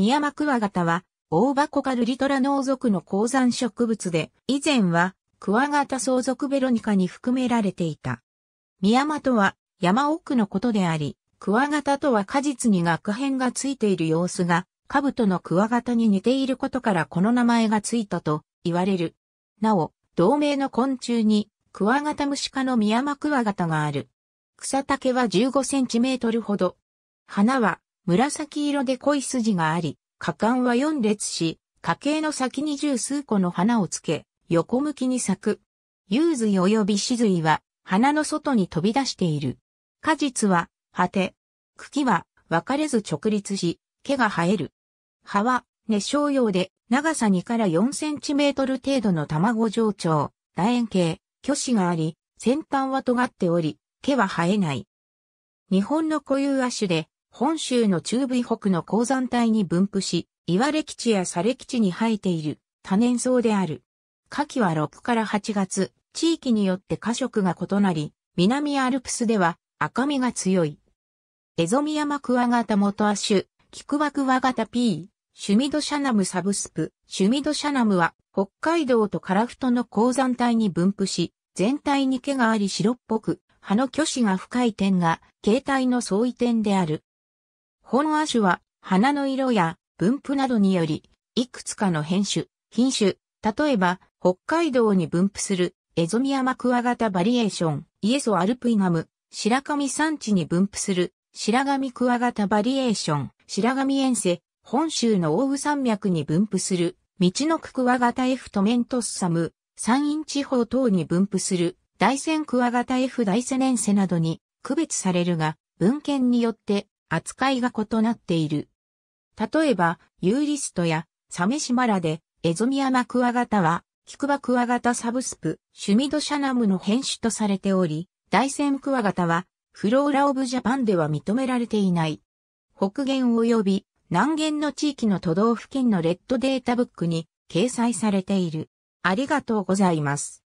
ミヤマクワガタは、オーバコカルリトラノウ属の高山植物で、以前は、クワガタ相続ベロニカに含められていた。ミヤマとは、山奥のことであり、クワガタとは果実に学片がついている様子が、カブトのクワガタに似ていることからこの名前がついたと言われる。なお、同名の昆虫に、クワガタムシ科のミヤマクワガタがある。草丈は15センチメートルほど。花は紫色で濃い筋があり、花冠は4列し、花茎の先に十数個の花をつけ、横向きに咲く。幽髄及び死髄は花の外に飛び出している。果実は果て。茎は分かれず直立し、毛が生える。葉は熱傷用で長さ2から4センチメートル程度の卵状長、楕円形、巨子があり、先端は尖っており、毛は生えない。日本の固有亜種で、本州の中部以北の鉱山帯に分布し、岩れ基地や砂れ基地に生えている多年草である。夏季は6から8月、地域によって花色が異なり、南アルプスでは赤みが強い。エゾミヤマクワガタ元亜種、キクワクワガタ P、シュミドシャナムサブスプ、シュミドシャナムは北海道とカラフトの鉱山帯に分布し、全体に毛があり白っぽく、葉の巨子が深い点が、形態の相違点である。本亜種は、花の色や分布などにより、いくつかの変種、品種、例えば、北海道に分布する、エゾミヤマクワガタバリエーション、イエソアルプイナム、白神山地に分布する、白神クワガタバリエーション、白神遠征、本州の大宇山脈に分布する、道のククワガタエフトメントッサム、山陰地方等に分布する、大山クワガタ F 大セネンセなどに区別されるが、文献によって扱いが異なっている。例えば、ユーリストやサメシマラで、エゾミヤマクワガタは、キクバクワガタサブスプ、シュミドシャナムの変種とされており、大山クワガタは、フローラオブジャパンでは認められていない。北限及び南限の地域の都道府県のレッドデータブックに掲載されている。ありがとうございます。